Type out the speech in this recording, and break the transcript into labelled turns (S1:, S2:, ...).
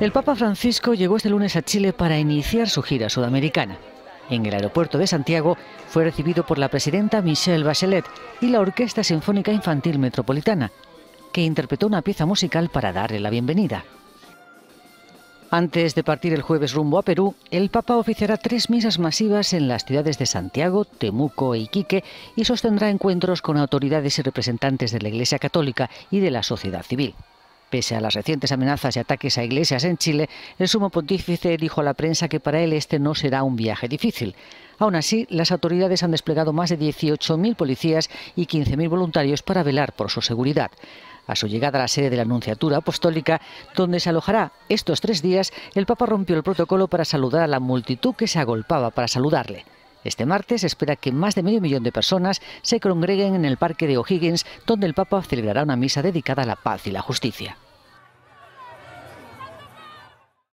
S1: El Papa Francisco llegó este lunes a Chile para iniciar su gira sudamericana. En el aeropuerto de Santiago fue recibido por la presidenta Michelle Bachelet y la Orquesta Sinfónica Infantil Metropolitana, que interpretó una pieza musical para darle la bienvenida. Antes de partir el jueves rumbo a Perú, el Papa oficiará tres misas masivas en las ciudades de Santiago, Temuco e Iquique y sostendrá encuentros con autoridades y representantes de la Iglesia Católica y de la sociedad civil. Pese a las recientes amenazas y ataques a iglesias en Chile, el sumo pontífice dijo a la prensa que para él este no será un viaje difícil. Aún así, las autoridades han desplegado más de 18.000 policías y 15.000 voluntarios para velar por su seguridad. A su llegada a la sede de la Anunciatura Apostólica, donde se alojará estos tres días, el Papa rompió el protocolo para saludar a la multitud que se agolpaba para saludarle. Este martes espera que más de medio millón de personas se congreguen en el Parque de O'Higgins, donde el Papa celebrará una misa dedicada a la paz y la justicia.